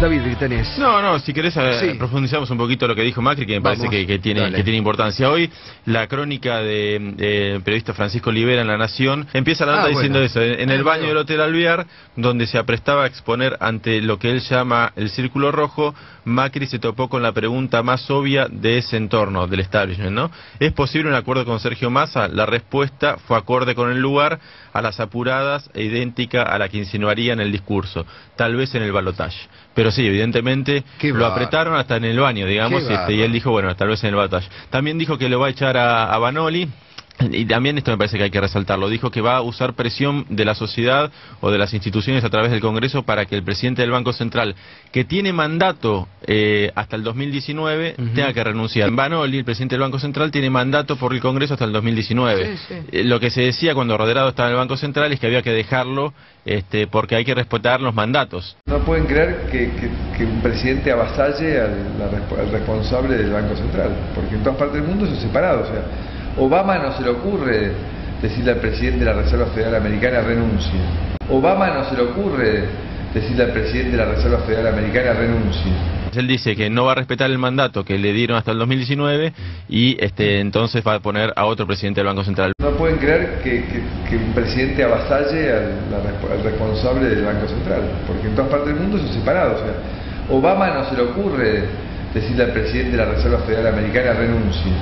David, ¿qué tenés? No, no, si querés eh, Sí. profundizamos un poquito lo que dijo Macri, que me Vamos, parece que, que tiene, dale. que tiene importancia. Hoy, la crónica de eh, periodista Francisco Olivera en La Nación empieza la Ah, nota bueno. diciendo eso, en, en el baño del Hotel Alvear, donde se aprestaba a exponer ante lo que él llama el círculo rojo, Macri se topó con la pregunta más obvia de ese entorno, del establishment, ¿no? ¿Es posible un acuerdo con Sergio Massa? La respuesta fue acorde con el lugar, a las apuradas e idéntica a la que insinuaría en el discurso, tal vez en el balotaje. Pero sí, evidentemente Qué lo apretaron hasta en el baño, digamos, este, y él dijo, bueno, tal vez en el balotaje. También dijo que lo va a echar a, a Banoli. Y también esto me parece que hay que resaltarlo. Dijo que va a usar presión de la sociedad o de las instituciones a través del Congreso para que el presidente del Banco Central, que tiene mandato eh, hasta el 2019, Ujú. tenga que renunciar. Banoli, el presidente del Banco Central, tiene mandato por el Congreso hasta el 2019. Sí, sí. Eh, Lo que se decía cuando Roderado estaba en el Banco Central es que había que dejarlo este, porque hay que respetar los mandatos. No pueden creer que, que- que un presidente avasalle al, responsable del Banco Central, porque en todas partes del mundo eso es separado. O sea, Obama no se le ocurre decirle al presidente de la Reserva Federal Americana renuncie. Obama no se le ocurre decirle al presidente de la Reserva Federal Americana renuncie. Él dice que no va a respetar el mandato que le dieron hasta el 2019 y este, entonces va a poner a otro presidente del Banco Central. No pueden creer que, que- que un presidente avasalle al, responsable del Banco Central, porque en todas partes del mundo eso es separado. O sea, Obama no se le ocurre decirle al presidente de la Reserva Federal Americana renuncie.